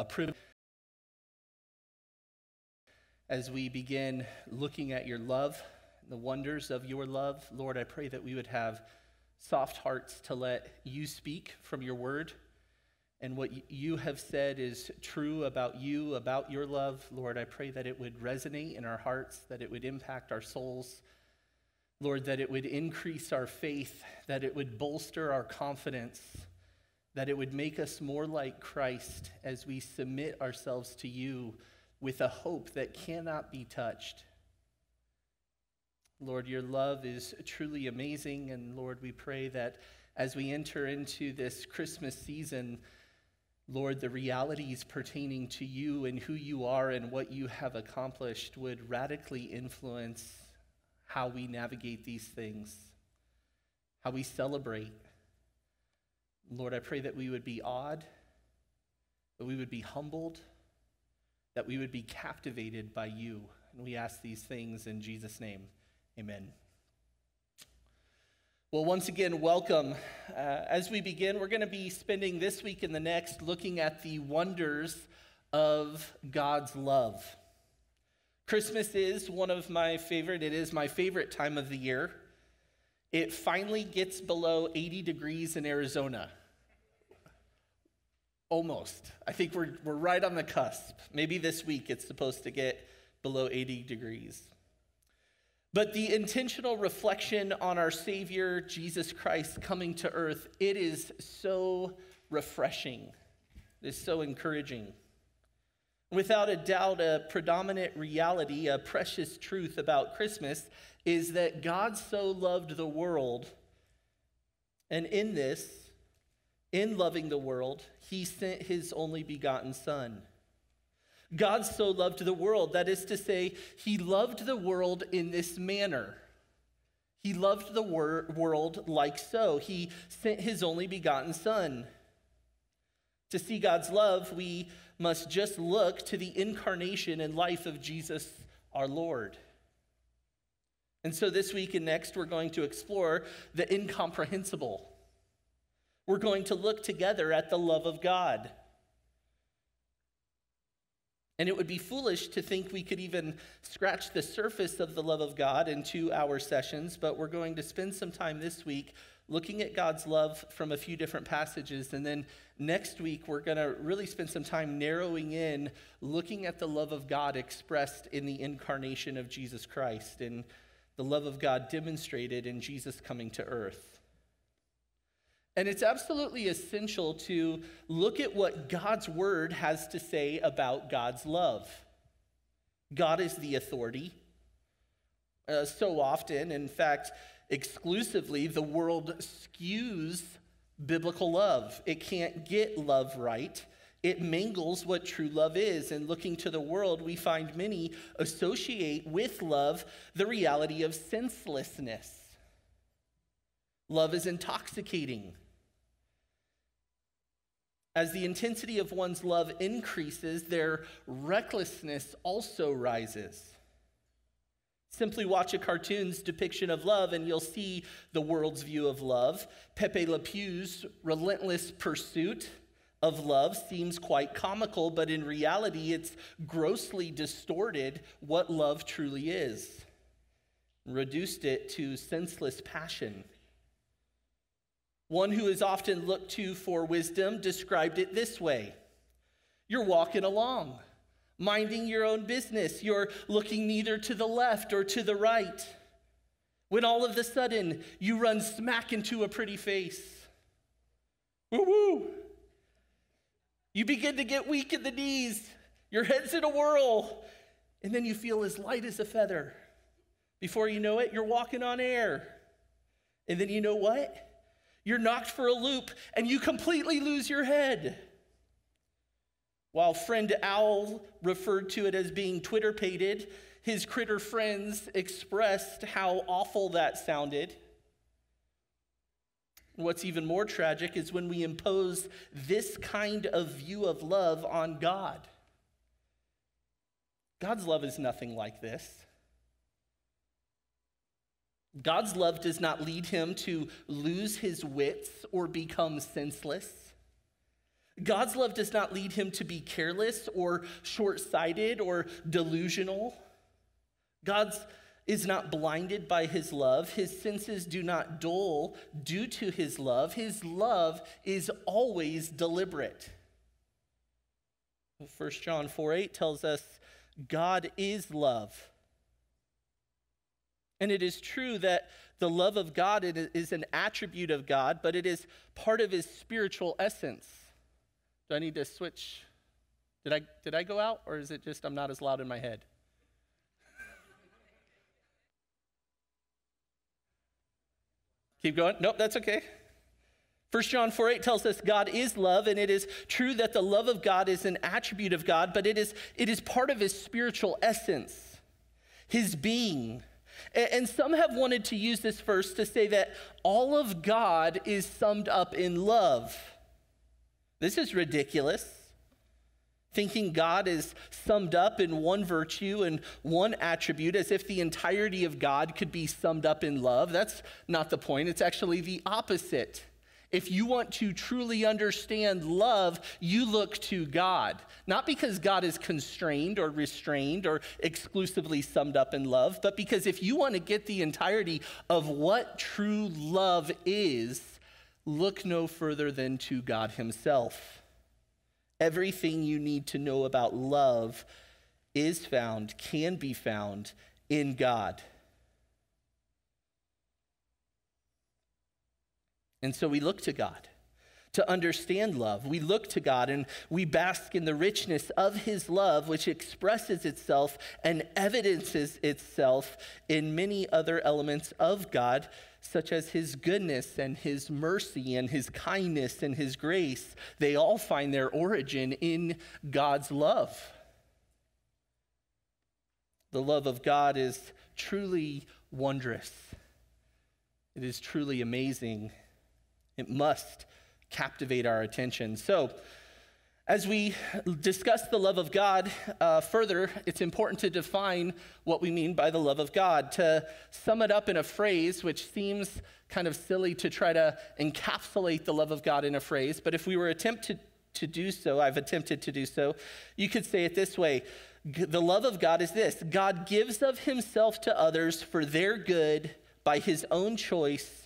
a privilege. As we begin looking at your love, the wonders of your love, Lord, I pray that we would have soft hearts to let you speak from your word. And what you have said is true about you, about your love. Lord, I pray that it would resonate in our hearts, that it would impact our souls. Lord, that it would increase our faith, that it would bolster our confidence, that it would make us more like Christ as we submit ourselves to you with a hope that cannot be touched. Lord, your love is truly amazing. And Lord, we pray that as we enter into this Christmas season, Lord, the realities pertaining to you and who you are and what you have accomplished would radically influence how we navigate these things, how we celebrate. Lord, I pray that we would be awed, that we would be humbled, that we would be captivated by you. And we ask these things in Jesus' name. Amen. Well, once again, welcome. Uh, as we begin, we're going to be spending this week and the next looking at the wonders of God's love. Christmas is one of my favorite, it is my favorite time of the year. It finally gets below 80 degrees in Arizona. Almost. I think we're, we're right on the cusp. Maybe this week it's supposed to get below 80 degrees. But the intentional reflection on our Savior, Jesus Christ, coming to earth, it is so refreshing. It is so encouraging. Without a doubt, a predominant reality, a precious truth about Christmas is that God so loved the world, and in this, in loving the world, he sent his only begotten Son. God so loved the world, that is to say, he loved the world in this manner. He loved the wor- world like so. He sent his only begotten Son. To see God's love, we must just look to the incarnation and life of Jesus our Lord. And so this week and next, we're going to explore the incomprehensible. We're going to look together at the love of God. And it would be foolish to think we could even scratch the surface of the love of God in two hour sessions, but we're going to spend some time this week looking at God's love from a few different passages. And then next week, we're going to really spend some time narrowing in, looking at the love of God expressed in the incarnation of Jesus Christ and the love of God demonstrated in Jesus coming to earth. And it's absolutely essential to look at what God's word has to say about God's love. God is the authority. Uh, so often, in fact, exclusively, the world skews biblical love. It can't get love right. It mangles what true love is. And looking to the world, we find many associate with love the reality of senselessness. Love is intoxicating. As the intensity of one's love increases, their recklessness also rises. Simply watch a cartoon's depiction of love and you'll see the world's view of love. Pepe Le Pew's relentless pursuit of love seems quite comical, but in reality, it's grossly distorted what love truly is, reduced it to senseless passion. One who is often looked to for wisdom described it this way You're walking along, minding your own business. You're looking neither to the left or to the right. When all of a sudden you run smack into a pretty face. Woo woo. You begin to get weak in the knees. Your head's in a whirl. And then you feel as light as a feather. Before you know it, you're walking on air. And then you know what? You're knocked for a loop and you completely lose your head. While friend Owl referred to it as being twitterpated, his critter friends expressed how awful that sounded. What's even more tragic is when we impose this kind of view of love on God. God's love is nothing like this. God's love does not lead him to lose his wits or become senseless. God's love does not lead him to be careless or short sighted or delusional. God's is not blinded by his love. His senses do not dull due to his love. His love is always deliberate. 1 John 4 8 tells us God is love. And it is true that the love of God is an attribute of God, but it is part of his spiritual essence. Do I need to switch? Did I, did I go out, or is it just I'm not as loud in my head? Keep going. Nope, that's okay. 1 John 4 8 tells us God is love, and it is true that the love of God is an attribute of God, but it is, it is part of his spiritual essence, his being. And some have wanted to use this verse to say that all of God is summed up in love. This is ridiculous. Thinking God is summed up in one virtue and one attribute as if the entirety of God could be summed up in love. That's not the point. It's actually the opposite. If you want to truly understand love, you look to God. Not because God is constrained or restrained or exclusively summed up in love, but because if you want to get the entirety of what true love is, look no further than to God Himself. Everything you need to know about love is found, can be found in God. And so we look to God to understand love. We look to God and we bask in the richness of His love, which expresses itself and evidences itself in many other elements of God, such as His goodness and His mercy and His kindness and His grace. They all find their origin in God's love. The love of God is truly wondrous, it is truly amazing. It must captivate our attention. So, as we discuss the love of God uh, further, it's important to define what we mean by the love of God. To sum it up in a phrase, which seems kind of silly to try to encapsulate the love of God in a phrase, but if we were attempted to do so, I've attempted to do so, you could say it this way The love of God is this God gives of himself to others for their good by his own choice,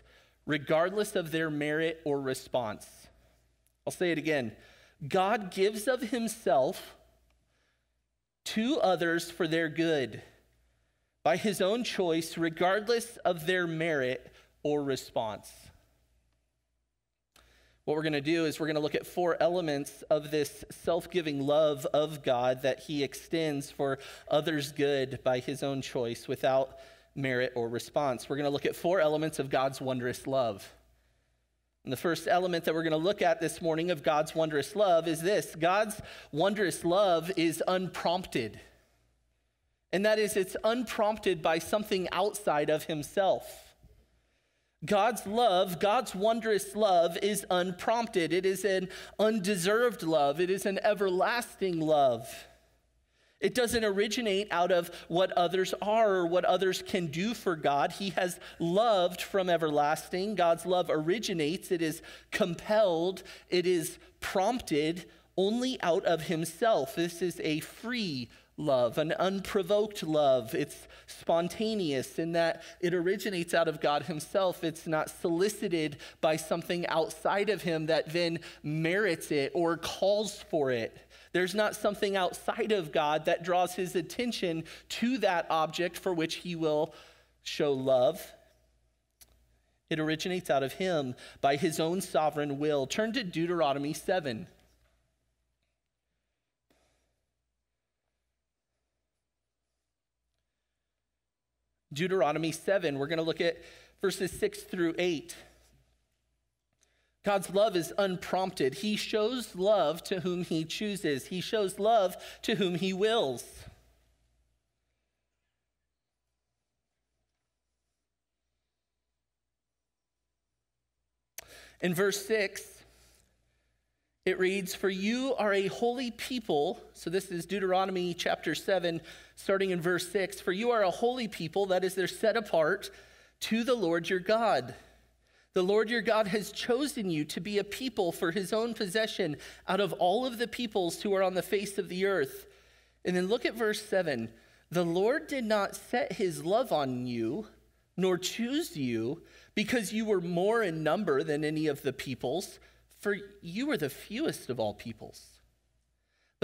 regardless of their merit or response. I'll say it again. God gives of himself to others for their good by his own choice, regardless of their merit or response. What we're going to do is we're going to look at four elements of this self giving love of God that he extends for others' good by his own choice without merit or response. We're going to look at four elements of God's wondrous love. And the first element that we're going to look at this morning of God's wondrous love is this God's wondrous love is unprompted. And that is, it's unprompted by something outside of himself. God's love, God's wondrous love, is unprompted. It is an undeserved love, it is an everlasting love. It doesn't originate out of what others are or what others can do for God. He has loved from everlasting. God's love originates, it is compelled, it is prompted only out of Himself. This is a free love, an unprovoked love. It's spontaneous in that it originates out of God Himself. It's not solicited by something outside of Him that then merits it or calls for it. There's not something outside of God that draws his attention to that object for which he will show love. It originates out of him by his own sovereign will. Turn to Deuteronomy 7. Deuteronomy 7, we're going to look at verses 6 through 8. God's love is unprompted. He shows love to whom he chooses, he shows love to whom he wills. In verse 6, it reads, For you are a holy people. So this is Deuteronomy chapter 7, starting in verse 6. For you are a holy people, that is, they're set apart to the Lord your God. The Lord your God has chosen you to be a people for his own possession out of all of the peoples who are on the face of the earth. And then look at verse 7. The Lord did not set his love on you, nor choose you, because you were more in number than any of the peoples, for you were the fewest of all peoples.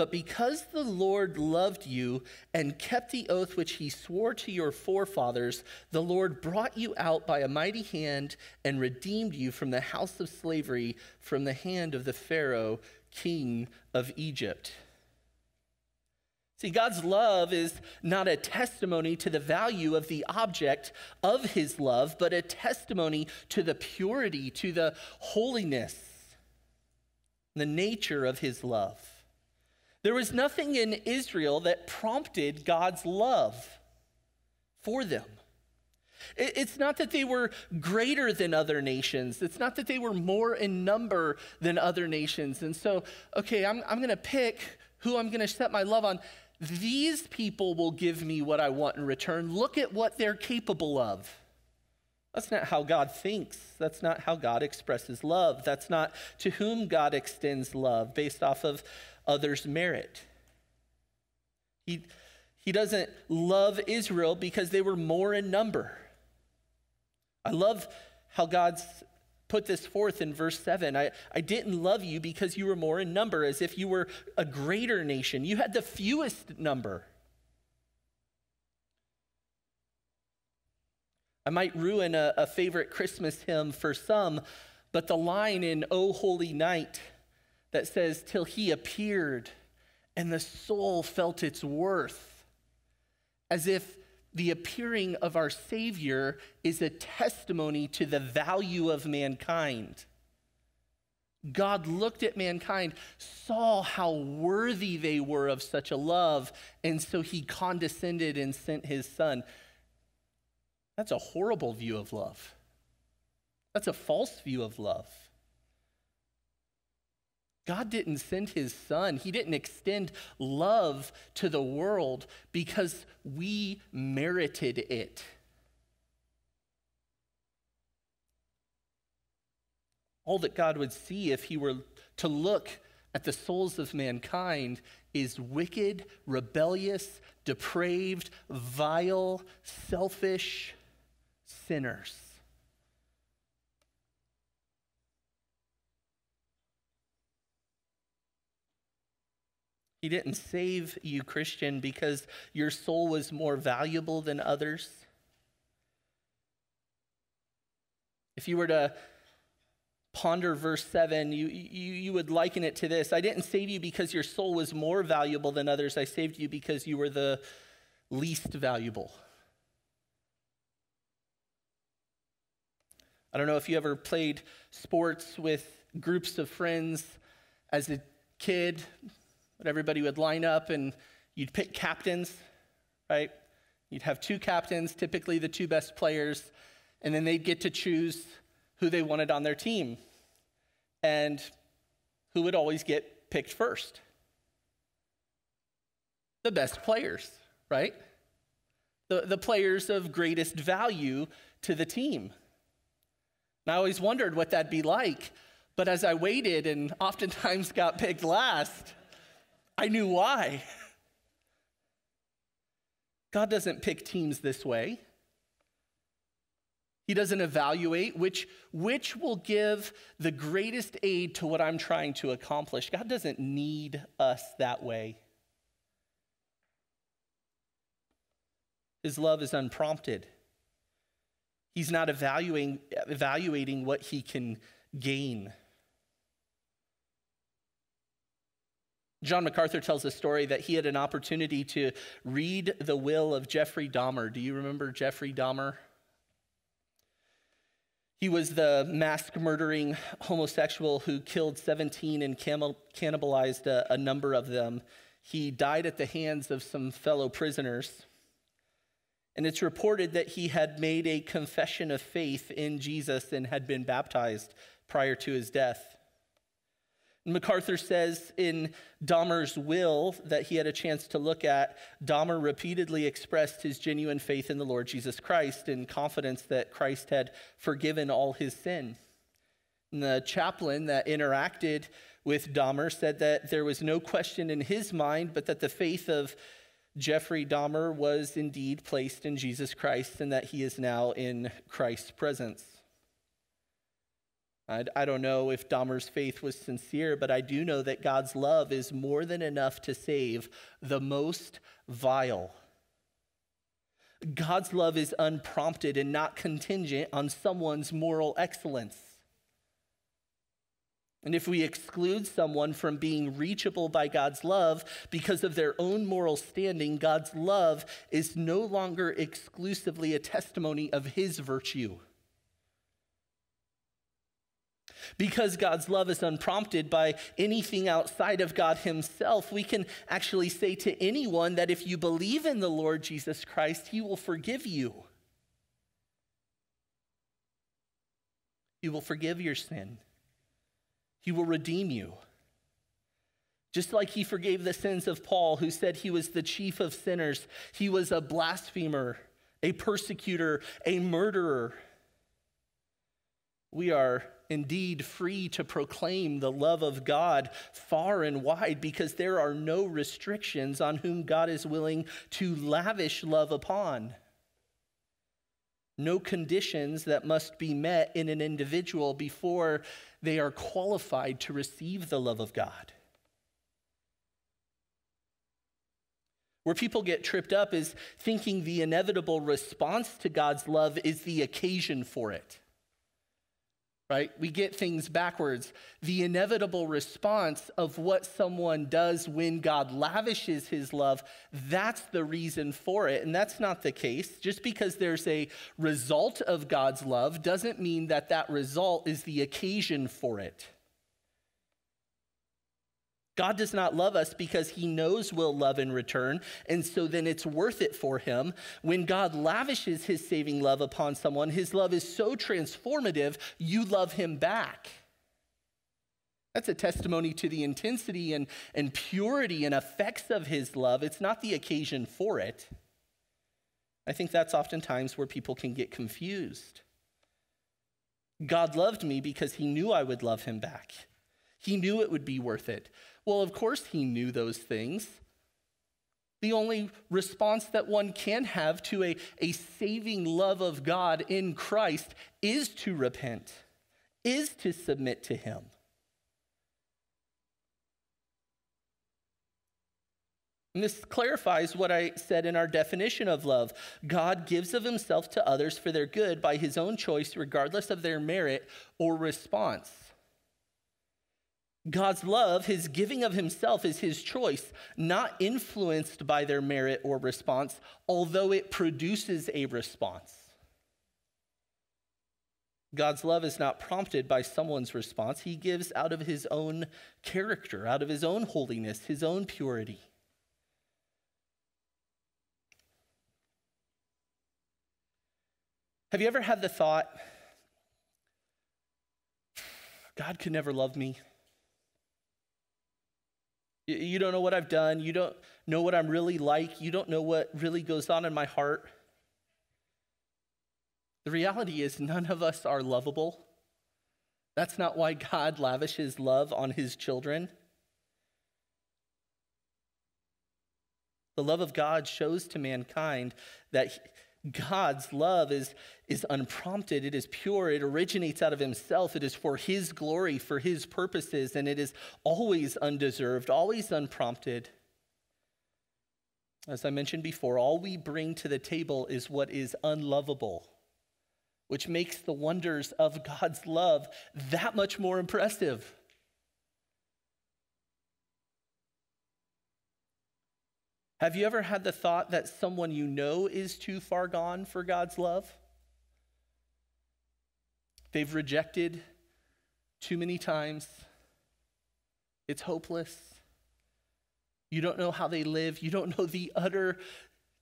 But because the Lord loved you and kept the oath which he swore to your forefathers, the Lord brought you out by a mighty hand and redeemed you from the house of slavery, from the hand of the Pharaoh, king of Egypt. See, God's love is not a testimony to the value of the object of his love, but a testimony to the purity, to the holiness, the nature of his love. There was nothing in Israel that prompted God's love for them. It's not that they were greater than other nations. It's not that they were more in number than other nations. And so, okay, I'm, I'm going to pick who I'm going to set my love on. These people will give me what I want in return. Look at what they're capable of. That's not how God thinks. That's not how God expresses love. That's not to whom God extends love based off of others' merit. He, he doesn't love Israel because they were more in number. I love how God's put this forth in verse 7. I, I didn't love you because you were more in number, as if you were a greater nation. You had the fewest number. I might ruin a, a favorite Christmas hymn for some, but the line in O Holy Night that says, Till he appeared and the soul felt its worth, as if the appearing of our Savior is a testimony to the value of mankind. God looked at mankind, saw how worthy they were of such a love, and so he condescended and sent his son. That's a horrible view of love. That's a false view of love. God didn't send his son. He didn't extend love to the world because we merited it. All that God would see if he were to look at the souls of mankind is wicked, rebellious, depraved, vile, selfish sinners. He didn't save you, Christian, because your soul was more valuable than others. If you were to ponder verse 7, you, you, you would liken it to this I didn't save you because your soul was more valuable than others. I saved you because you were the least valuable. I don't know if you ever played sports with groups of friends as a kid, but everybody would line up and you'd pick captains, right? You'd have two captains, typically the two best players, and then they'd get to choose who they wanted on their team. And who would always get picked first? The best players, right? The, the players of greatest value to the team. And I always wondered what that'd be like, but as I waited and oftentimes got picked last, I knew why. God doesn't pick teams this way. He doesn't evaluate which, which will give the greatest aid to what I'm trying to accomplish. God doesn't need us that way. His love is unprompted. He's not evaluating, evaluating what he can gain. John MacArthur tells a story that he had an opportunity to read the will of Jeffrey Dahmer. Do you remember Jeffrey Dahmer? He was the mask murdering homosexual who killed 17 and cannibalized a, a, number of them. He died at the hands of some fellow prisoners. And it's reported that he had made a confession of faith in Jesus and had been baptized prior to his death. MacArthur says in Dahmer's will that he had a chance to look at, Dahmer repeatedly expressed his genuine faith in the Lord Jesus Christ and confidence that Christ had forgiven all his sin. And the chaplain that interacted with Dahmer said that there was no question in his mind, but that the faith of Jeffrey Dahmer was indeed placed in Jesus Christ and that he is now in Christ's presence. I, I don't know if Dahmer's faith was sincere, but I do know that God's love is more than enough to save the most vile. God's love is unprompted and not contingent on someone's moral excellence. And if we exclude someone from being reachable by God's love because of their own moral standing, God's love is no longer exclusively a testimony of his virtue. Because God's love is unprompted by anything outside of God Himself, we can actually say to anyone that if you believe in the Lord Jesus Christ, He will forgive you. He will forgive your sin, He will redeem you. Just like He forgave the sins of Paul, who said he was the chief of sinners, he was a blasphemer, a persecutor, a murderer. We are indeed free to proclaim the love of God far and wide because there are no restrictions on whom God is willing to lavish love upon. No conditions that must be met in an individual before they are qualified to receive the love of God. Where people get tripped up is thinking the inevitable response to God's love is the occasion for it right? We get things backwards. The inevitable response of what someone does when God lavishes his love, that's the reason for it. And that's not the case. Just because there's a result of God's love doesn't mean that that result is the occasion for it. God does not love us because he knows we'll love in return, and so then it's worth it for him. When God lavishes his saving love upon someone, his love is so transformative, you love him back. That's a testimony to the intensity and, and purity and effects of his love. It's not the occasion for it. I think that's oftentimes where people can get confused. God loved me because he knew I would love him back. He knew it would be worth it. Well, of course, he knew those things. The only response that one can have to a, a saving love of God in Christ is to repent, is to submit to him. And this clarifies what I said in our definition of love. God gives of himself to others for their good by his own choice, regardless of their merit or response. God's love, his giving of himself, is his choice, not influenced by their merit or response, although it produces a response. God's love is not prompted by someone's response. He gives out of his own character, out of his own holiness, his own purity. Have you ever had the thought, God could never love me? You don't know what I've done. You don't know what I'm really like. You don't know what really goes on in my heart. The reality is, none of us are lovable. That's not why God lavishes love on his children. The love of God shows to mankind that God's love is, is unprompted, it is pure, it originates out of Himself, it is for His glory, for His purposes, and it is always undeserved, always unprompted. As I mentioned before, all we bring to the table is what is unlovable, which makes the wonders of God's love that much more impressive. Have you ever had the thought that someone you know is too far gone for God's love? They've rejected too many times. It's hopeless. You don't know how they live. You don't know the utter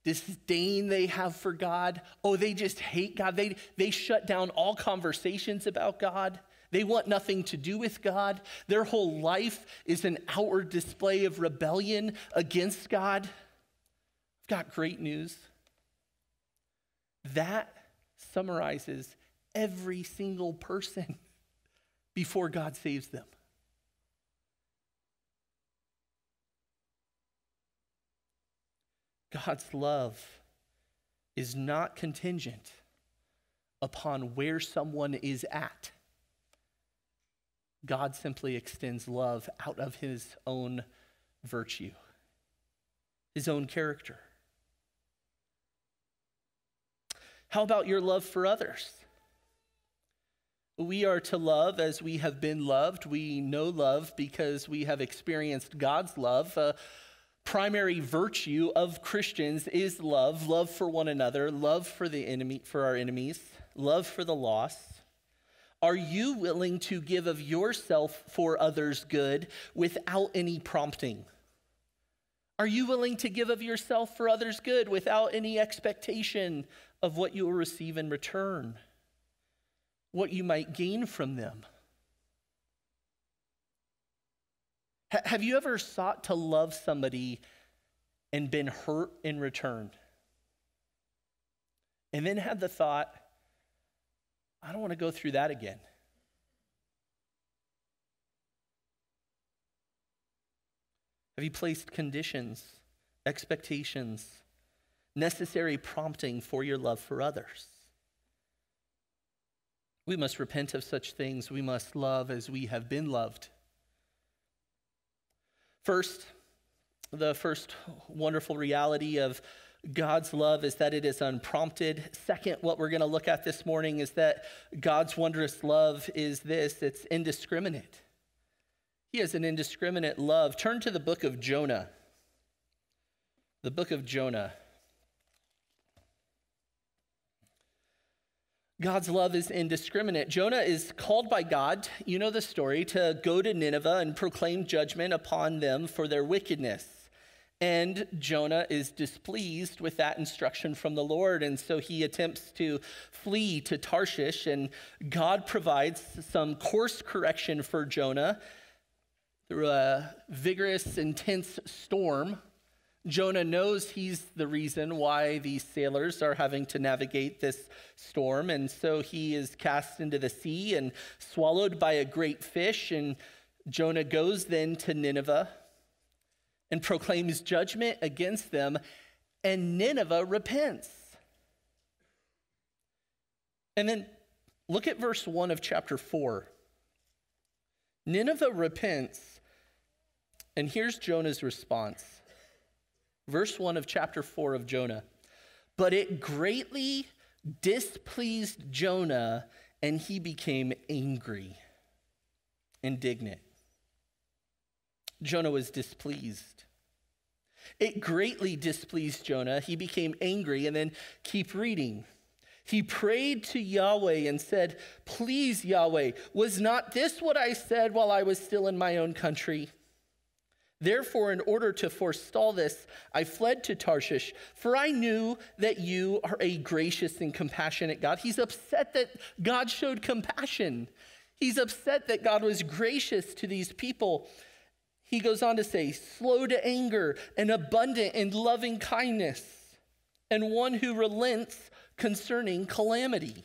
disdain they have for God. Oh, they just hate God. They, they shut down all conversations about God. They want nothing to do with God. Their whole life is an outward display of rebellion against God. Got great news. That summarizes every single person before God saves them. God's love is not contingent upon where someone is at. God simply extends love out of his own virtue, his own character. How about your love for others? We are to love as we have been loved. We know love because we have experienced God's love. Uh, primary virtue of Christians is love, love for one another, love for the enemy for our enemies, love for the lost. Are you willing to give of yourself for others' good without any prompting? Are you willing to give of yourself for others' good without any expectation of what you will receive in return? What you might gain from them? have you ever sought to love somebody and been hurt in return? And then had the thought, I don't want to go through that again. Have you placed conditions, expectations, necessary prompting for your love for others? We must repent of such things. We must love as we have been loved. First, the first wonderful reality of God's love is that it is unprompted. Second, what we're going to look at this morning is that God's wondrous love is this it's indiscriminate. He has an indiscriminate love. Turn to the book of Jonah. The book of Jonah. God's love is indiscriminate. Jonah is called by God, you know the story, to go to Nineveh and proclaim judgment upon them for their wickedness. And Jonah is displeased with that instruction from the Lord. And so he attempts to flee to Tarshish. And God provides some course correction for Jonah through a vigorous, intense storm Jonah knows he's the reason why these sailors are having to navigate this storm. And so he is cast into the sea and swallowed by a great fish. And Jonah goes then to Nineveh and proclaims judgment against them. And Nineveh repents. And then look at verse 1 of chapter 4. Nineveh repents. And here's Jonah's response verse 1 of chapter 4 of Jonah. But it greatly displeased Jonah, and he became angry, indignant. Jonah was displeased. It greatly displeased Jonah. He became angry, and then keep reading. He prayed to Yahweh and said, Please, Yahweh, was not this what I said while I was still in my own country? Therefore, in order to forestall this, I fled to Tarshish, for I knew that you are a gracious and compassionate God. He's upset that God showed compassion. He's upset that God was gracious to these people. He goes on to say, slow to anger and abundant in loving kindness, and one who relents concerning calamity.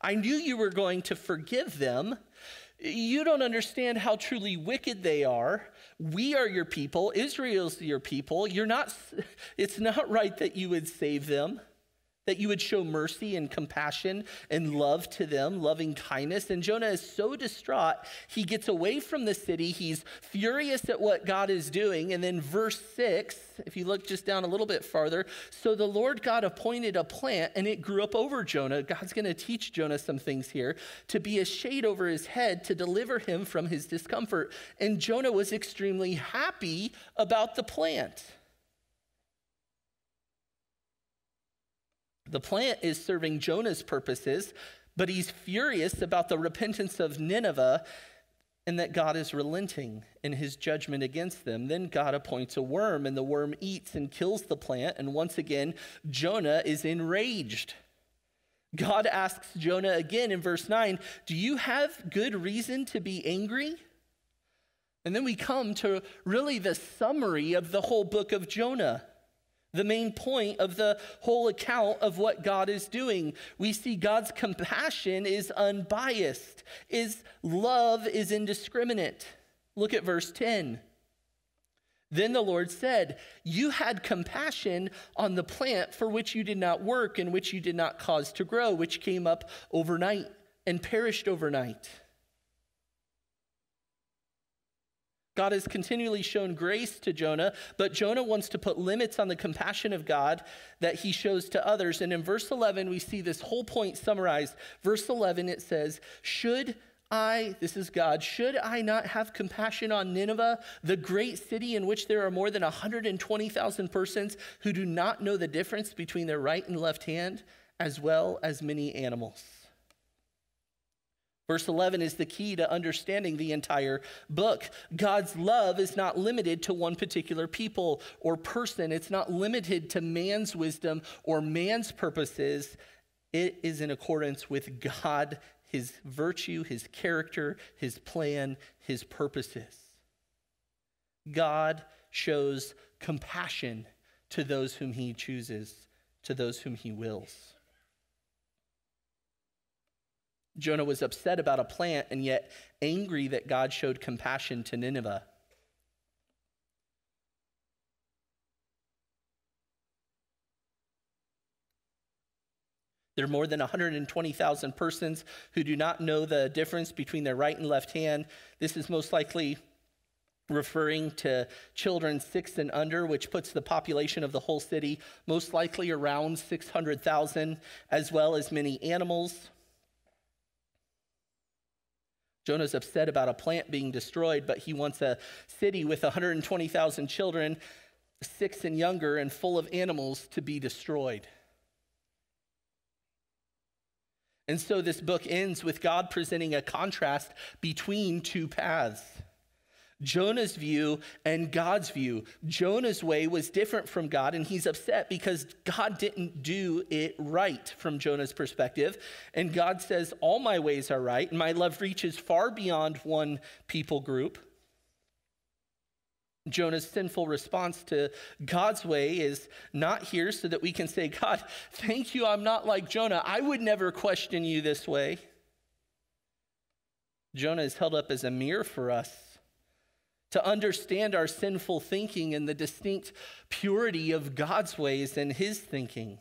I knew you were going to forgive them you don't understand how truly wicked they are. We are your people. Israel's your people. You're not, it's not right that you would save them that you would show mercy and compassion and love to them, loving kindness. And Jonah is so distraught, he gets away from the city. He's furious at what God is doing. And then, verse six, if you look just down a little bit farther, so the Lord God appointed a plant and it grew up over Jonah. God's going to teach Jonah some things here to be a shade over his head to deliver him from his discomfort. And Jonah was extremely happy about the plant. The plant is serving Jonah's purposes, but he's furious about the repentance of Nineveh and that God is relenting in his judgment against them. Then God appoints a worm, and the worm eats and kills the plant. And once again, Jonah is enraged. God asks Jonah again in verse 9, Do you have good reason to be angry? And then we come to really the summary of the whole book of Jonah, the main point of the whole account of what God is doing. We see God's compassion is unbiased, his love is indiscriminate. Look at verse 10. Then the Lord said, You had compassion on the plant for which you did not work and which you did not cause to grow, which came up overnight and perished overnight. God has continually shown grace to Jonah, but Jonah wants to put limits on the compassion of God that he shows to others. And in verse 11, we see this whole point summarized. Verse 11, it says, Should I, this is God, should I not have compassion on Nineveh, the great city in which there are more than 120,000 persons who do not know the difference between their right and left hand, as well as many animals? Verse 11 is the key to understanding the entire book. God's love is not limited to one particular people or person, it's not limited to man's wisdom or man's purposes. It is in accordance with God his virtue, his character, his plan, his purposes. God shows compassion to those whom he chooses, to those whom he wills. Jonah was upset about a plant and yet angry that God showed compassion to Nineveh. There are more than 120,000 persons who do not know the difference between their right and left hand. This is most likely referring to children six and under, which puts the population of the whole city most likely around 600,000, as well as many animals. Jonah's upset about a plant being destroyed, but he wants a city with 120,000 children, six and younger, and full of animals to be destroyed. And so this book ends with God presenting a contrast between two paths. Jonah's view and God's view. Jonah's way was different from God, and he's upset because God didn't do it right from Jonah's perspective. And God says, All my ways are right, and my love reaches far beyond one people group. Jonah's sinful response to God's way is not here so that we can say, God, thank you, I'm not like Jonah. I would never question you this way. Jonah is held up as a mirror for us to understand our sinful thinking and the distinct purity of God's ways and his thinking.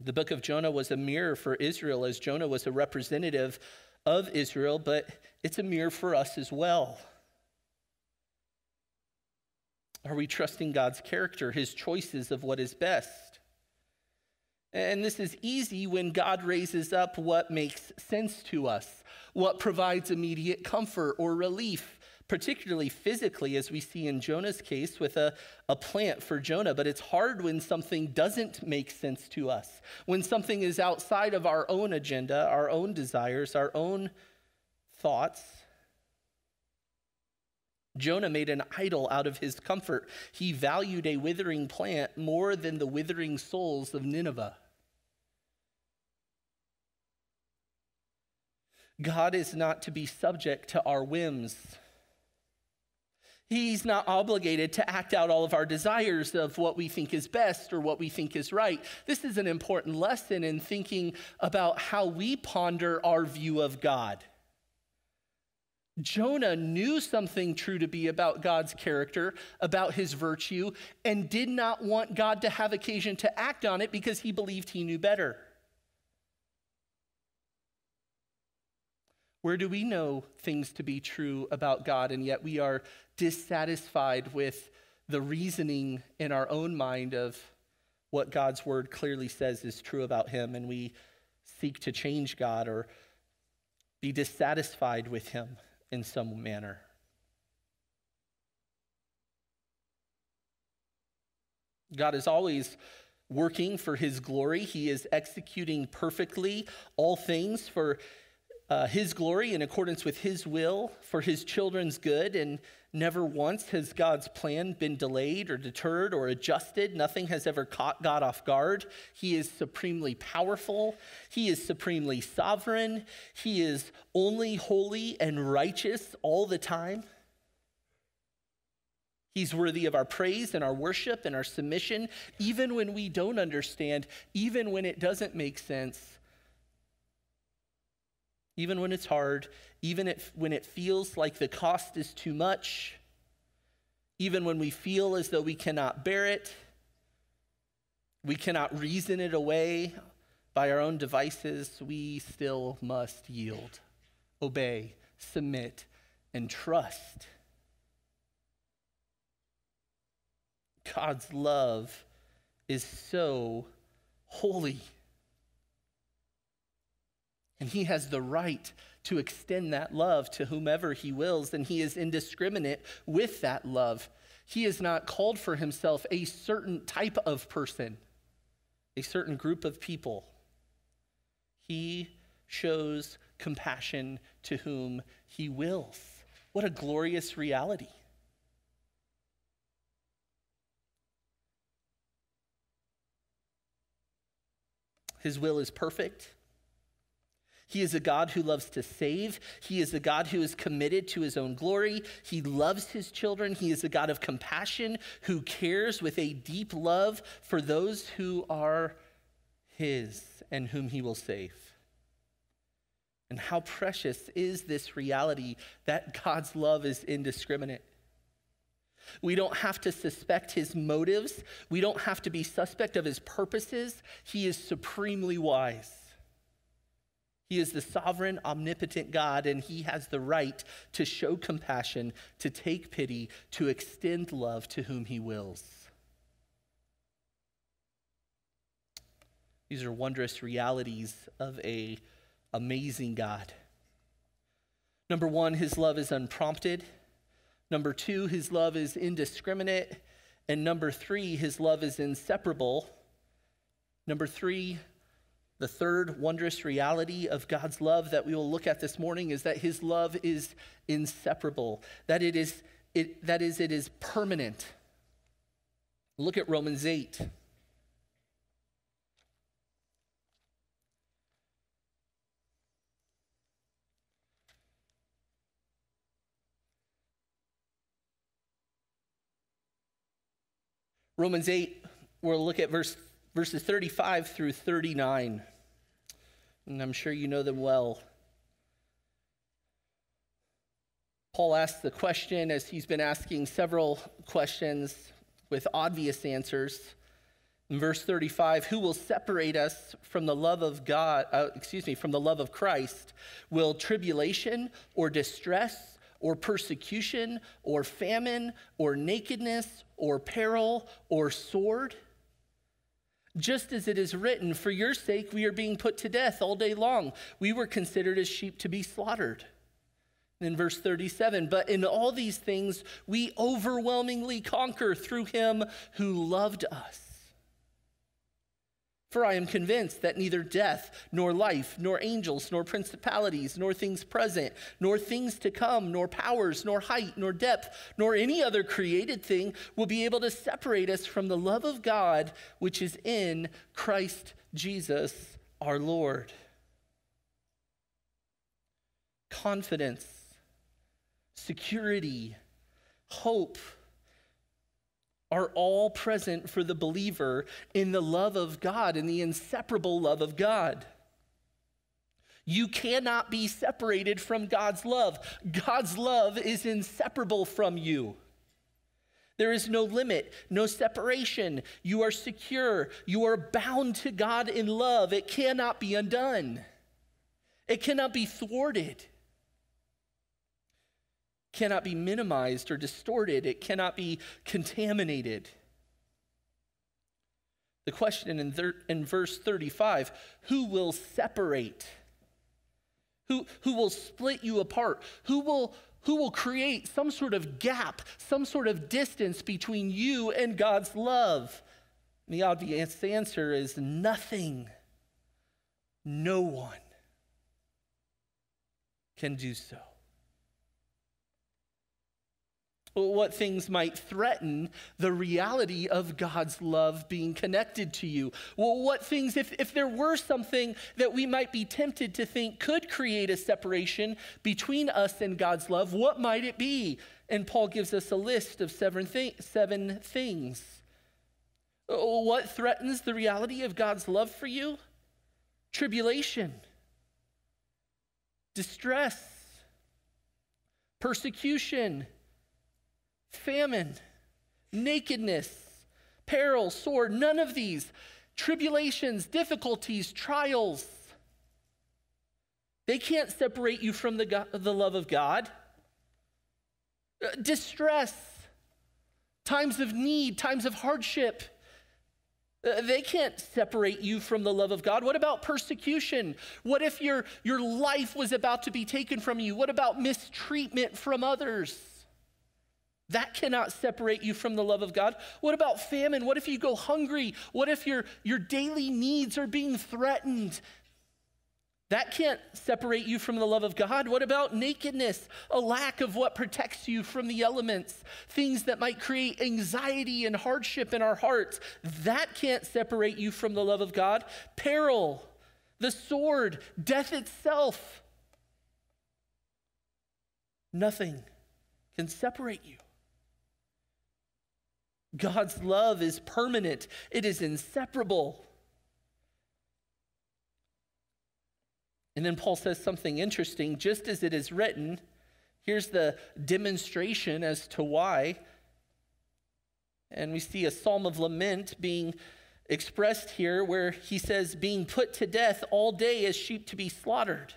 The book of Jonah was a mirror for Israel as Jonah was a representative of Israel, but it's a mirror for us as well. Are we trusting God's character, his choices of what is best? And this is easy when God raises up what makes sense to us, what provides immediate comfort or relief, particularly physically, as we see in Jonah's case with a, a plant for Jonah. But it's hard when something doesn't make sense to us, when something is outside of our own agenda, our own desires, our own thoughts. Jonah made an idol out of his comfort. He valued a withering plant more than the withering souls of Nineveh. God is not to be subject to our whims. He's not obligated to act out all of our desires of what we think is best or what we think is right. This is an important lesson in thinking about how we ponder our view of God. Jonah knew something true to be about God's character, about his virtue, and did not want God to have occasion to act on it because he believed he knew better. Where do we know things to be true about God, and yet we are dissatisfied with the reasoning in our own mind of what God's word clearly says is true about him, and we seek to change God or be dissatisfied with him? in some manner. God is always working for his glory. He is executing perfectly all things for uh, his glory in accordance with his will for his children's good. And never once has God's plan been delayed or deterred or adjusted. Nothing has ever caught God off guard. He is supremely powerful, he is supremely sovereign, he is only holy and righteous all the time. He's worthy of our praise and our worship and our submission, even when we don't understand, even when it doesn't make sense even when it's hard, even if, when it feels like the cost is too much, even when we feel as though we cannot bear it, we cannot reason it away by our own devices, we still must yield, obey, submit, and trust. God's love is so holy. And he has the right to extend that love to whomever he wills, and he is indiscriminate with that love. He has not called for himself a certain type of person, a certain group of people. He shows compassion to whom he wills. What a glorious reality. His will is perfect. He is a God who loves to save. He is a God who is committed to his own glory. He loves his children. He is a God of compassion who cares with a deep love for those who are his and whom he will save. And how precious is this reality that God's love is indiscriminate? We don't have to suspect his motives. We don't have to be suspect of his purposes. He is supremely wise. He is the sovereign, omnipotent God, and He has the right to show compassion, to take pity, to extend love to whom He wills. These are wondrous realities of a amazing God. Number 1, his love is unprompted. Number 2, his love is indiscriminate, and number 3, his love is inseparable. Number 3, the third wondrous reality of God's love that we will look at this morning is that his love is inseparable, that it is, it, that is, it is permanent. Look at Romans 8. Romans 8, we'll look at verse verses 35 through 39. And I'm sure you know them well. Paul asks the question, as he's been asking several questions with obvious answers. In verse 35, who will separate us from the love of God, uh, excuse me, from the love of Christ? Will tribulation or distress or persecution or famine or nakedness or peril or sword? Just as it is written, For your sake we are being put to death all day long. We were considered as sheep to be slaughtered. In verse 37, but in all these things we overwhelmingly conquer through him who loved us. For I am convinced that neither death, nor life, nor angels, nor principalities, nor things present, nor things to come, nor powers, nor height, nor depth, nor any other created thing will be able to separate us from the love of God which is in Christ Jesus our Lord. Confidence, security, hope are all present for the believer in the love of God, in the inseparable love of God. You cannot be separated from God's love. God's love is inseparable from you. There is no limit, no separation. You are secure. You are bound to God in love. It cannot be undone, it cannot be thwarted cannot be minimized or distorted, it cannot be contaminated. The question in, thir- in verse 35 who will separate? Who, who will split you apart? Who will, who will create some sort of gap, some sort of distance between you and God's love? And the obvious answer is nothing. No one. can do so? What things might threaten the reality of God's love being connected to you. Well, what things, if, if there were something that we might be tempted to think could create a separation between us and God's love, what might it be? And Paul gives us a list of seven, th- seven things. Oh, what threatens the reality of God's love for you? Tribulation, distress, persecution, famine, nakedness, peril, sword, none of these, tribulations, difficulties, trials, they can't separate you from the, God, the love of God. Uh, distress, times of need, times of hardship, uh, they can't separate you from the love of God. What about persecution? What if your, your life was about to be taken from you? What about mistreatment from others? That cannot separate you from the love of God. What about famine? What if you go hungry? What if your, your daily needs are being threatened? That can't separate you from the love of God. What about nakedness? A lack of what protects you from the elements, things that might create anxiety and hardship in our hearts. That can't separate you from the love of God. Peril, the sword, death itself. Nothing can separate you. God's love is permanent, it is inseparable. And then Paul says something interesting just as it is written. Here's the demonstration as to why. And we see a psalm of lament being expressed here where he says, being put to death all day as sheep to be slaughtered.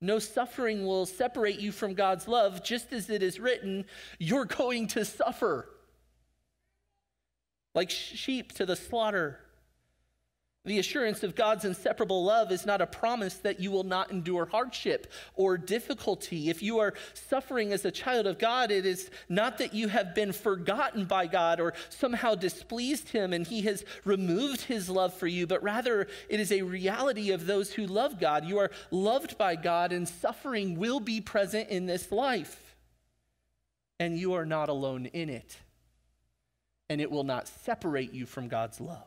No suffering will separate you from God's love, just as it is written, you're going to suffer like sheep to the slaughter. The assurance of God's inseparable love is not a promise that you will not endure hardship or difficulty. If you are suffering as a child of God, it is not that you have been forgotten by God or somehow displeased Him and He has removed His love for you, but rather it is a reality of those who love God. You are loved by God, and suffering will be present in this life, and you are not alone in it and it will not separate you from God's love.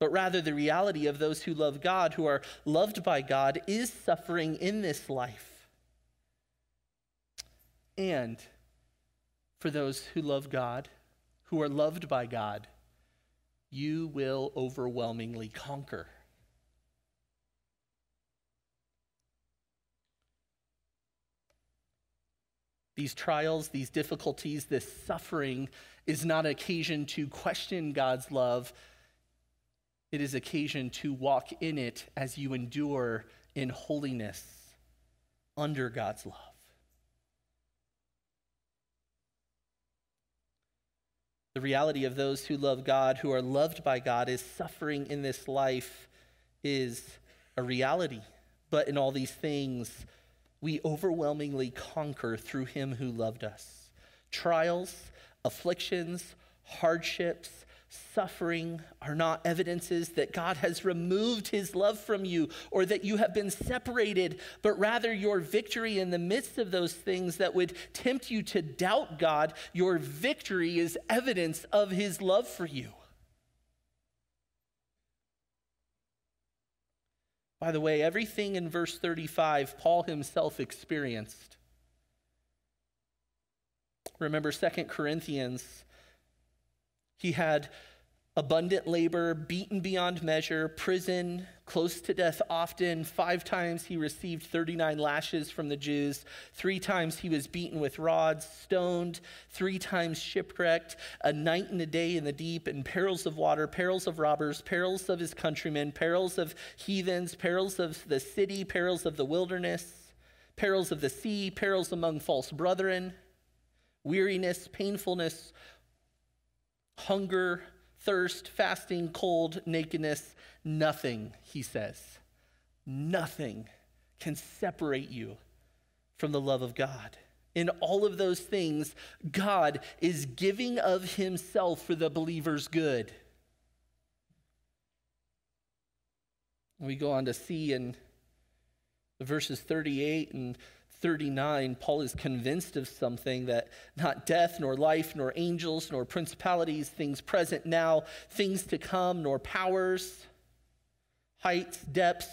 But rather, the reality of those who love God, who are loved by God, is suffering in this life. And for those who love God, who are loved by God, you will overwhelmingly conquer. These trials, these difficulties, this suffering is not occasion to question God's love. It is occasion to walk in it as you endure in holiness under God's love. The reality of those who love God, who are loved by God, is suffering in this life is a reality. But in all these things, we overwhelmingly conquer through him who loved us. Trials, afflictions, hardships, suffering are not evidences that God has removed his love from you or that you have been separated, but rather your victory in the midst of those things that would tempt you to doubt God, your victory is evidence of his love for you. By the way, everything in verse 35, Paul himself experienced. Remember 2 Corinthians, he had abundant labor, beaten beyond measure, prison, close to death often. Five times he received 39 lashes from the Jews. Three times he was beaten with rods, stoned, three times shipwrecked, a night and a day in the deep, in perils of water, perils of robbers, perils of his countrymen, perils of heathens, perils of the city, perils of the wilderness, perils of the sea, perils among false brethren, weariness, painfulness, hunger, thirst, fasting, cold, nakedness, nothing, he says, nothing can separate you from the love of God. In all of those things, God is giving of himself for the believer's good. We go on to see in Verses 38 and 39, Paul is convinced of something that not death, nor life, nor angels, nor principalities, things present now, things to come, nor powers, heights, depths,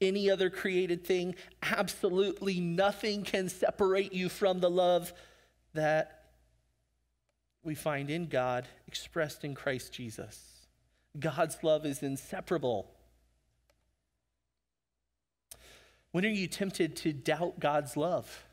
any other created thing, absolutely nothing can separate you from the love that we find in God expressed in Christ Jesus. God's love is inseparable. When are you tempted to doubt God's love?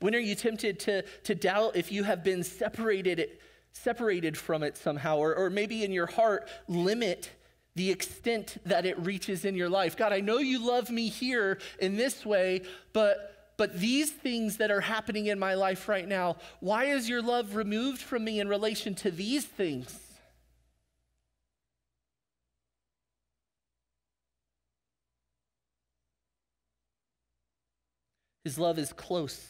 When are you tempted to, to doubt if you have been separated, separated from it somehow, or, or maybe in your heart limit the extent that it reaches in your life? God, I know you love me here in this way, but, but these things that are happening in my life right now, why is your love removed from me in relation to these things? His love is close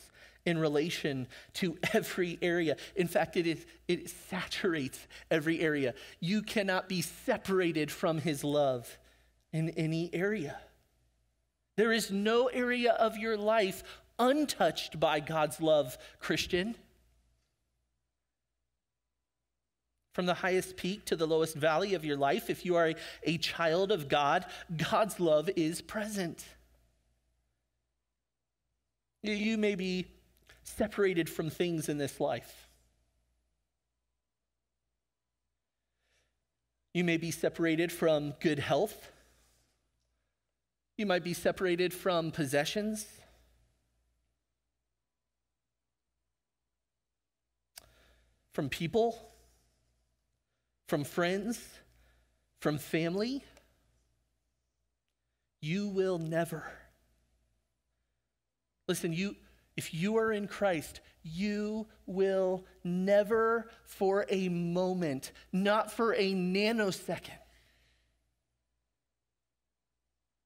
in relation to every area. In fact, it, is, it saturates every area. You cannot be separated from His love in any area. There is no area of your life untouched by God's love, Christian. From the highest peak to the lowest valley of your life, if you are a, a child of God, God's love is present. You may be separated from things in this life. You may be separated from good health. You might be separated from possessions. From people, from friends, from family. You will never Listen, you if you are in Christ, you will never for a moment, not for a nanosecond,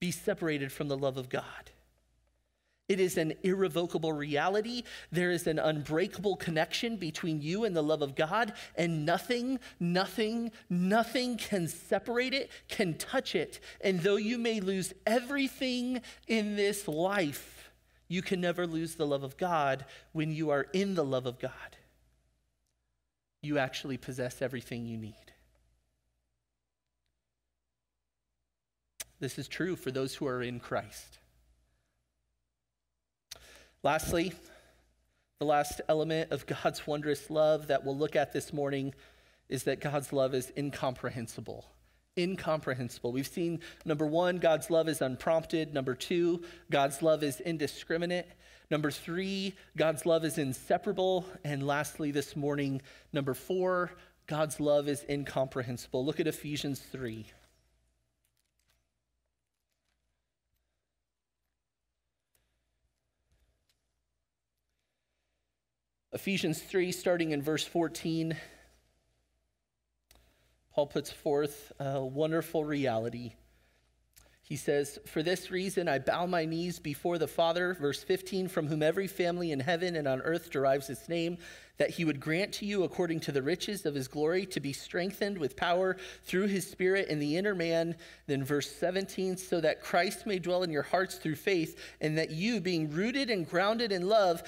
be separated from the love of God. It is an irrevocable reality. There is an unbreakable connection between you and the love of God, and nothing, nothing, nothing can separate it, can touch it. And though you may lose everything in this life, you can never lose the love of God when you are in the love of God. You actually possess everything you need. This is true for those who are in Christ. Lastly, the last element of God's wondrous love that we'll look at this morning is that God's love is incomprehensible incomprehensible. We've seen number one, God's love is unprompted. Number two, God's love is indiscriminate. Number three, God's love is inseparable. And lastly, this morning, number four, God's love is incomprehensible. Look at Ephesians 3. Ephesians 3, starting in verse 14. Paul puts forth a wonderful reality. He says, For this reason I bow my knees before the Father, verse 15, from whom every family in heaven and on earth derives its name, that he would grant to you, according to the riches of his glory, to be strengthened with power through his Spirit in the inner man. Then, verse 17, so that Christ may dwell in your hearts through faith, and that you, being rooted and grounded in love,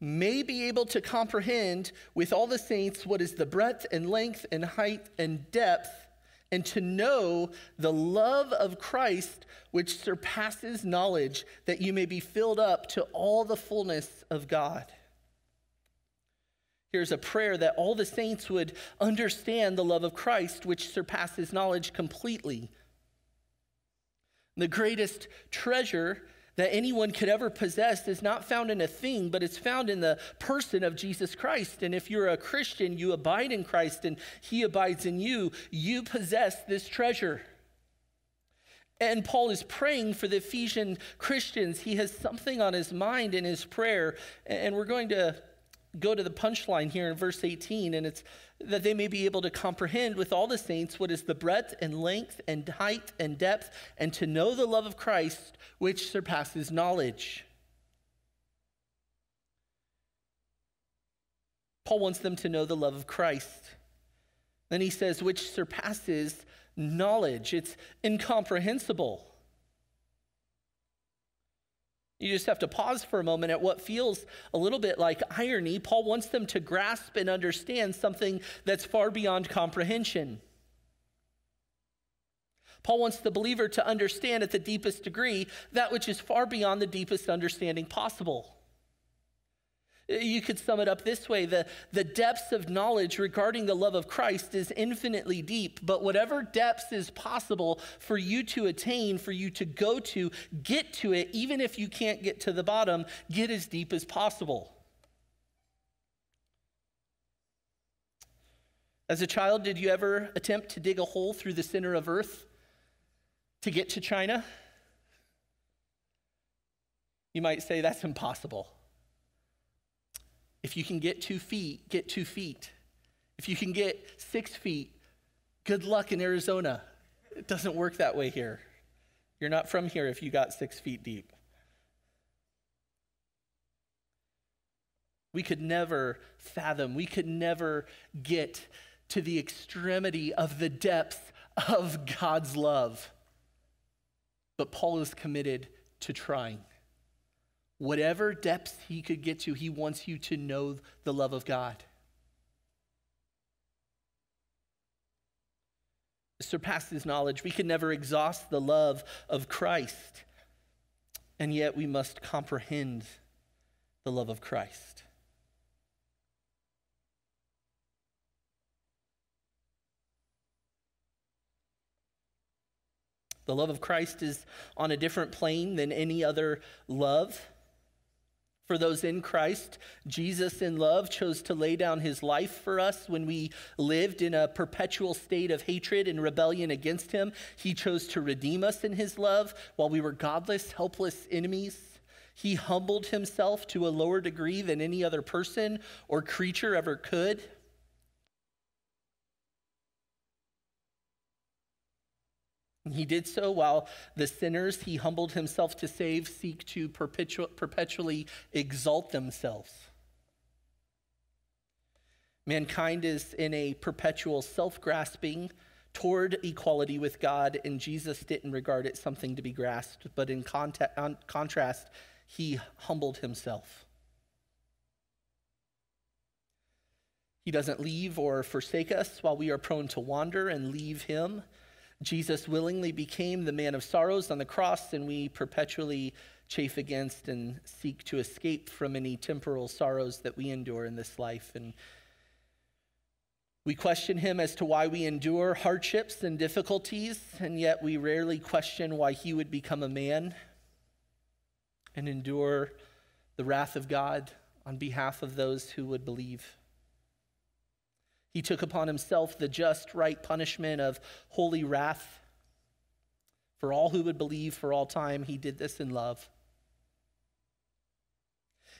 may be able to comprehend with all the saints what is the breadth and length and height and depth, and to know the love of Christ which surpasses knowledge, that you may be filled up to all the fullness of God. Here's a prayer that all the saints would understand the love of Christ, which surpasses knowledge completely. The greatest treasure that anyone could ever possess is not found in a thing, but it's found in the person of Jesus Christ. And if you're a Christian, you abide in Christ and he abides in you, you possess this treasure. And Paul is praying for the Ephesian Christians. He has something on his mind in his prayer. And we're going to go to the punchline here in verse 18, and it's that they may be able to comprehend with all the saints what is the breadth and length and height and depth, and to know the love of Christ which surpasses knowledge. Paul wants them to know the love of Christ. Then he says, which surpasses knowledge, it's incomprehensible. You just have to pause for a moment at what feels a little bit like irony. Paul wants them to grasp and understand something that's far beyond comprehension. Paul wants the believer to understand at the deepest degree that which is far beyond the deepest understanding possible. You could sum it up this way the, the depths of knowledge regarding the love of Christ is infinitely deep, but whatever depths is possible for you to attain, for you to go to, get to it, even if you can't get to the bottom, get as deep as possible. As a child, did you ever attempt to dig a hole through the center of earth to get to China? You might say that's impossible. If you can get two feet, get two feet. If you can get six feet, good luck in Arizona. It doesn't work that way here. You're not from here if you got six feet deep. We could never fathom, we could never get to the extremity of the depth of God's love. But Paul is committed to trying. Whatever depth he could get to, he wants you to know the love of God. surpasses knowledge. We can never exhaust the love of Christ, and yet we must comprehend the love of Christ. The love of Christ is on a different plane than any other love. For those in Christ, Jesus in love chose to lay down his life for us when we lived in a perpetual state of hatred and rebellion against him. He chose to redeem us in his love while we were godless, helpless enemies. He humbled himself to a lower degree than any other person or creature ever could. He did so while the sinners he humbled himself to save seek to perpetu- perpetually exalt themselves. Mankind is in a perpetual self grasping toward equality with God, and Jesus didn't regard it something to be grasped, but in contrast, he humbled himself. He doesn't leave or forsake us while we are prone to wander and leave him. Jesus willingly became the man of sorrows on the cross, and we perpetually chafe against and seek to escape from any temporal sorrows that we endure in this life. And we question him as to why we endure hardships and difficulties, and yet we rarely question why he would become a man and endure the wrath of God on behalf of those who would believe. He took upon himself the just, right punishment of holy wrath for all who would believe for all time. He did this in love.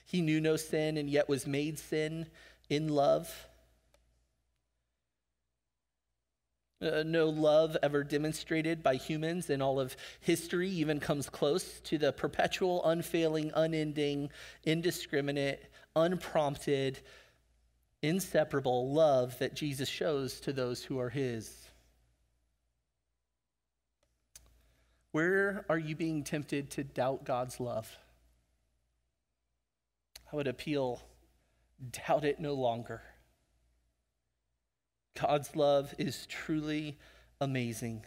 He knew no sin and yet was made sin in love. Uh, no love ever demonstrated by humans in all of history even comes close to the perpetual, unfailing, unending, indiscriminate, unprompted, inseparable love that Jesus shows to those who are his. Where are you being tempted to doubt God's love? I would appeal, doubt it no longer. God's love is truly amazing.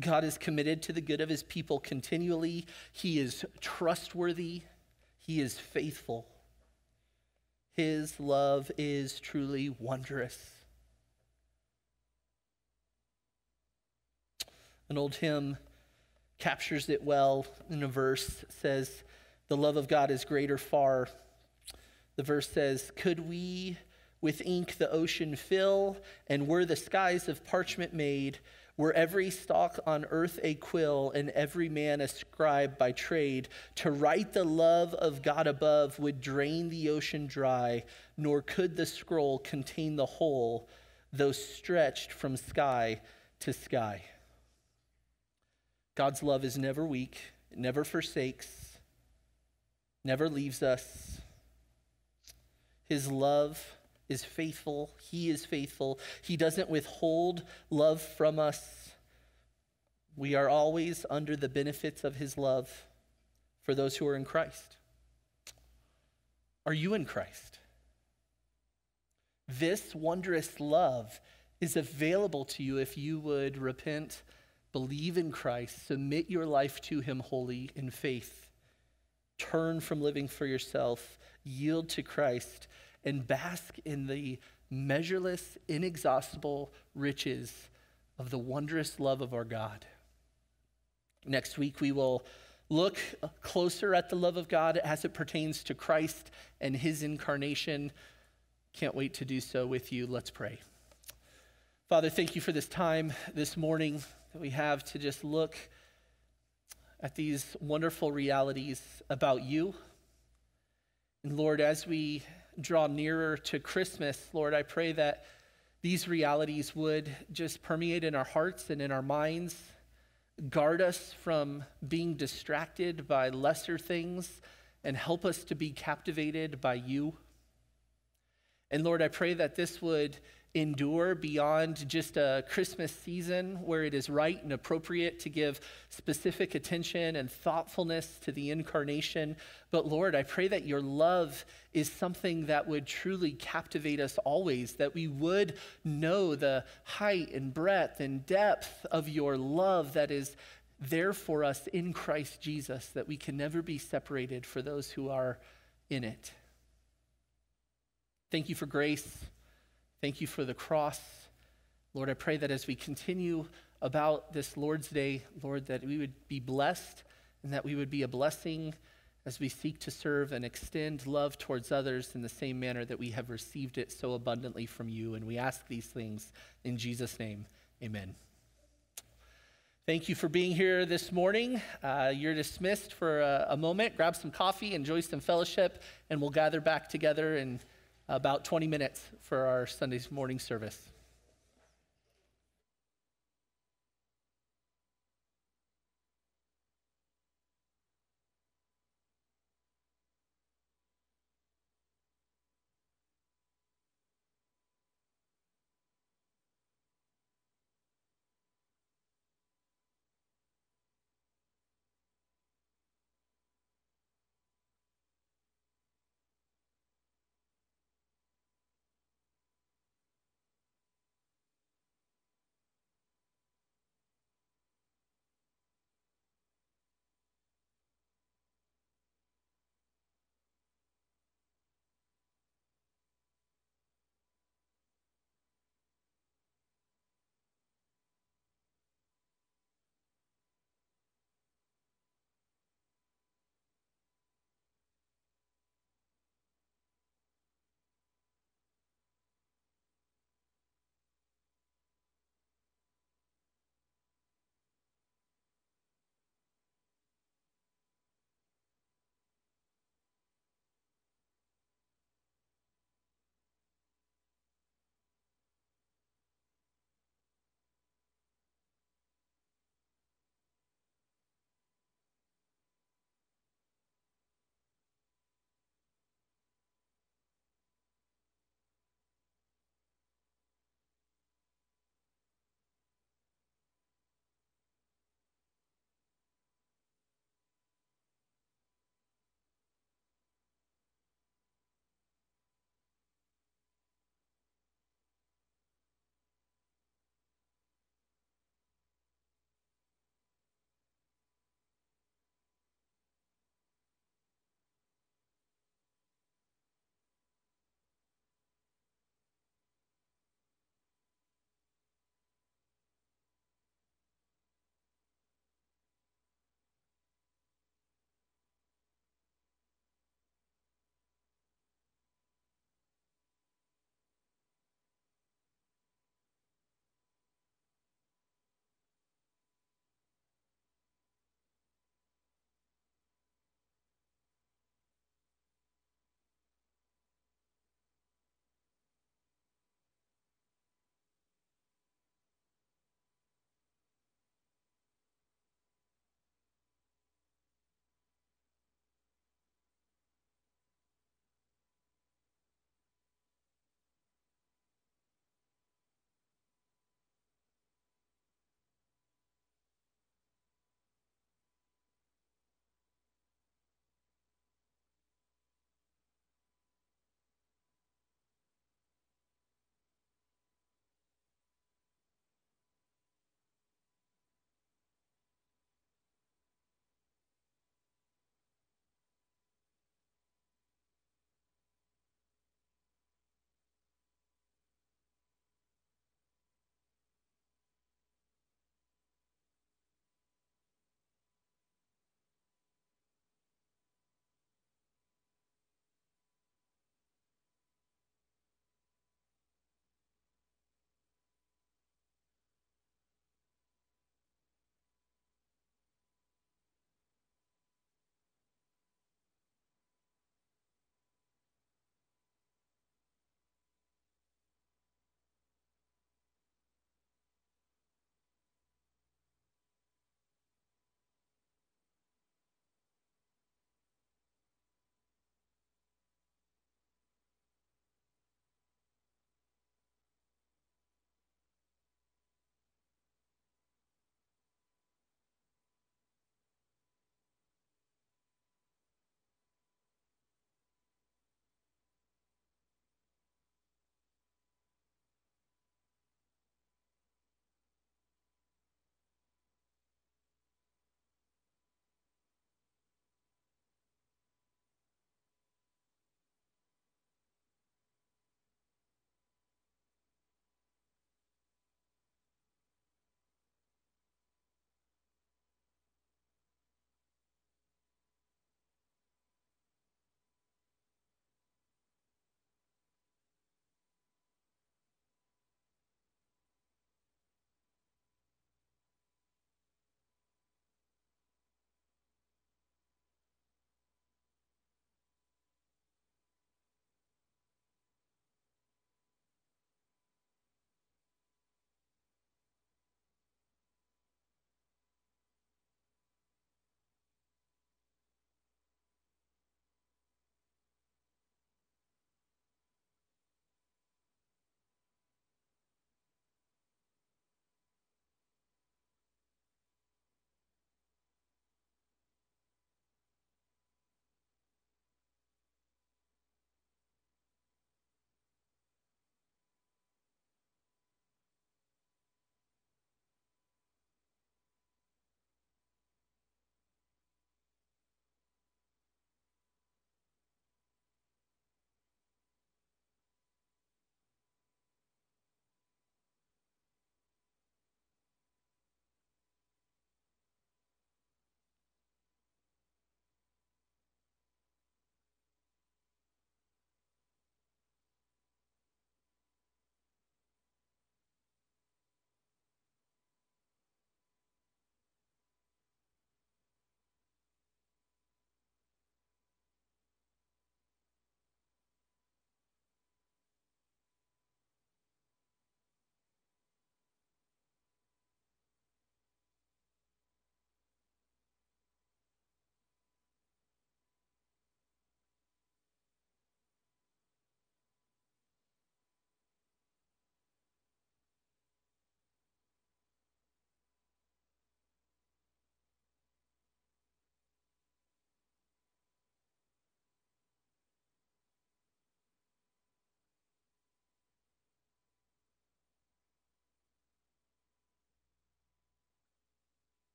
God is committed to the good of his people continually. He is trustworthy. He is faithful. His love is truly wondrous. An old hymn captures it well in a verse says, The love of God is greater far. The verse says, Could we with ink the ocean fill, and were the skies of parchment made, were every stalk on earth a quill, and every man a scribe by trade, to write the love of God above would drain the ocean dry, nor could the scroll contain the whole, though stretched from sky to sky. God's love is never weak, never forsakes, never leaves us. His love is faithful. He is faithful. He doesn't withhold love from us. We are always under the benefits of his love for those who are in Christ. Are you in Christ? This wondrous love is available to you if you would repent, believe in Christ, submit your life to him wholly in faith, turn from living for yourself, yield to Christ and bask in the measureless, inexhaustible riches of the wondrous love of our God. Next week, we will look closer at the love of God as it pertains to Christ and his incarnation. Can't wait to do so with you. Let's pray. Father, thank you for this time this morning that we have to just look at these wonderful realities about you. And Lord, as we draw nearer to Christmas, Lord, I pray that these realities would just permeate in our hearts and in our minds, guard us from being distracted by lesser things, and help us to be captivated by you. And Lord, I pray that this would endure beyond just a Christmas season where it is right and appropriate to give specific attention and thoughtfulness to the incarnation. But Lord, I pray that your love is something that would truly captivate us always, that we would know the height and breadth and depth of your love that is there for us in Christ Jesus, that we can never be separated for those who are in it. Thank you for grace. Thank you for the cross. Lord, I pray that as we continue about this Lord's Day, Lord, that we would be blessed and that we would be a blessing as we seek to serve and extend love towards others in the same manner that we have received it so abundantly from you. And we ask these things in Jesus' name. Amen. Thank you for being here this morning. Uh, you're dismissed for a, a moment. Grab some coffee, enjoy some fellowship, and we'll gather back together in about 20 minutes for our Sunday morning service.